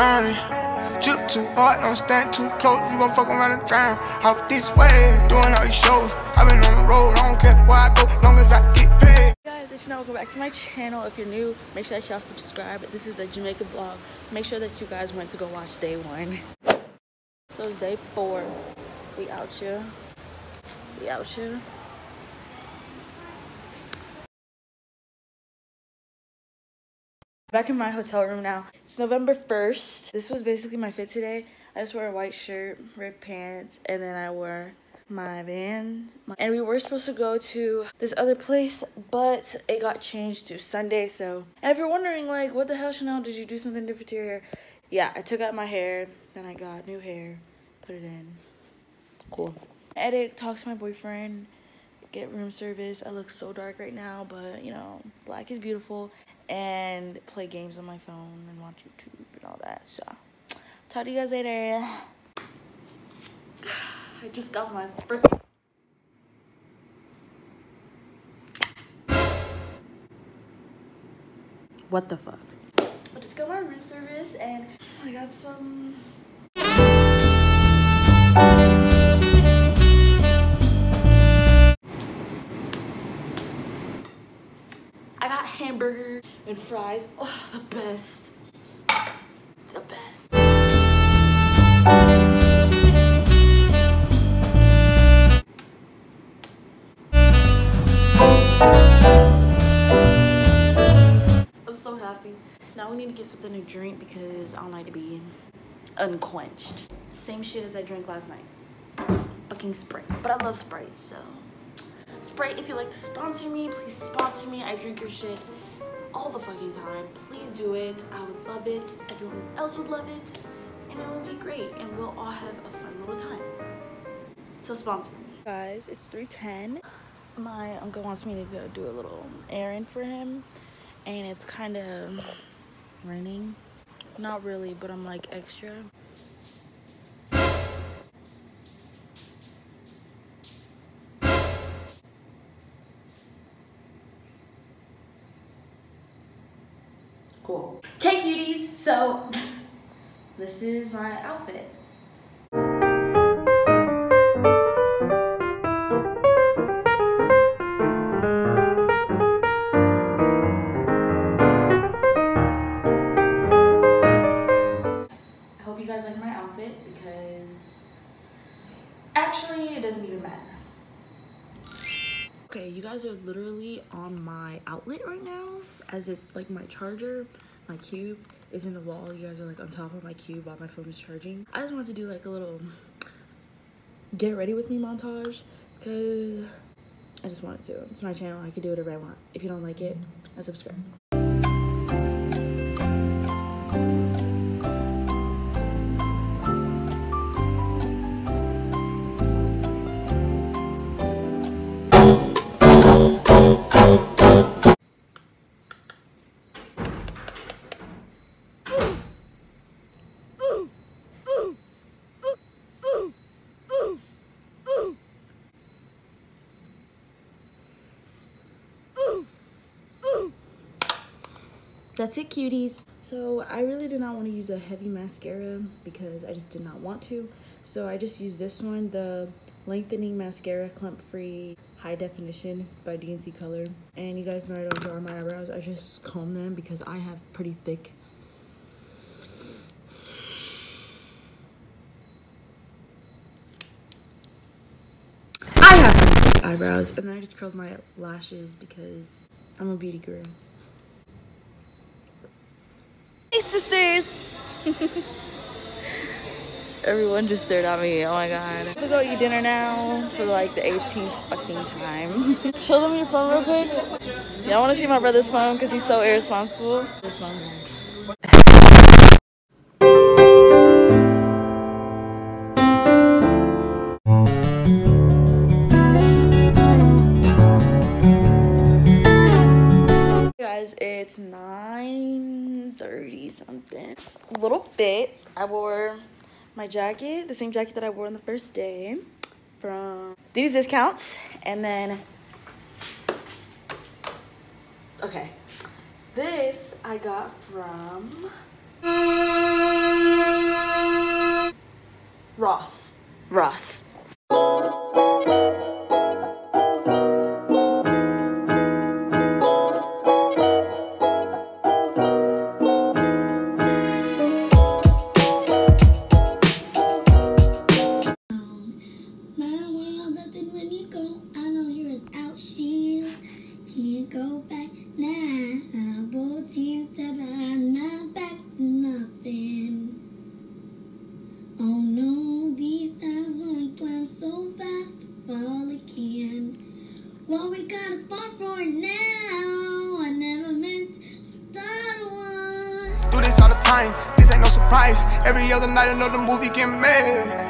drowning. Drip too hard, don't stand too close. You gon' fuck around and drown. Off this way, doing all these shows. i been on the road, I don't care where I go, long as I get paid. Hey guys, it's Chanelle. Welcome back to my channel. If you're new, make sure that y'all subscribe. This is a Jamaica vlog. Make sure that you guys went to go watch day one. So it's day four. We out here. We out here. Back in my hotel room now. It's November 1st. This was basically my fit today. I just wore a white shirt, red pants, and then I wore my Vans. And we were supposed to go to this other place, but it got changed to Sunday. So, and if you're wondering, like, what the hell, Chanelle, did you do something different to your hair? Yeah, I took out my hair, then I got new hair, put it in. Cool. Edit, talk to my boyfriend, get room service. I look so dark right now, but, you know, black is beautiful and play games on my phone and watch YouTube and all that. So, talk to you guys later. I just got my What the fuck? I just got my room service and I got some fries. Oh, the best. The best. I'm so happy. Now we need to get something to drink because I don't like to be unquenched. Same shit as I drank last night. Fucking Sprite. But I love Sprite, so. Sprite, if you'd like to sponsor me, please sponsor me. I drink your shit all the fucking time. Please do it. I would love it. Everyone else would love it. And it will be great. And we'll all have a fun little time. So sponsor me. Guys, it's 3.10. My uncle wants me to go do a little errand for him. And it's kind of raining. Not really, but I'm like extra. Cool. Okay, cuties, so this is my outfit. I hope you guys like my outfit because actually it doesn't even matter. Okay, you guys are literally on my outlet right now as it like my charger my cube is in the wall. You guys are like on top of my cube while my phone is charging. I just wanted to do like a little get ready with me montage because i just wanted to. It's my channel. I can do whatever i want. If you don't like it i subscribe that's it cuties. So i really did not want to use a heavy mascara because i just did not want to. So i just used this one the lengthening mascara clump free high definition by dnc color. And you guys know i don't draw my eyebrows. I just comb them because i have pretty thick eyebrows. And then I just curled my lashes because I'm a beauty guru. Hey, sisters! Everyone just stared at me. Oh my god. Let's go eat dinner now for like the 18th fucking time. Show them your phone real quick. Y'all want to see my brother's phone because he's so irresponsible? This phone, in. Little fit. I wore my jacket, the same jacket that I wore on the first day from Dude's Discounts. And then, okay. This I got from Ross. Ross. nothing when you go. I know you're without shield. Can't go back now. Both hands tied behind my back, nothing. Oh no, these times when we climb so fast, fall again. What we gotta fall for now? I never meant to start one. Do this all the time. This ain't no surprise. Every other night, another movie get made.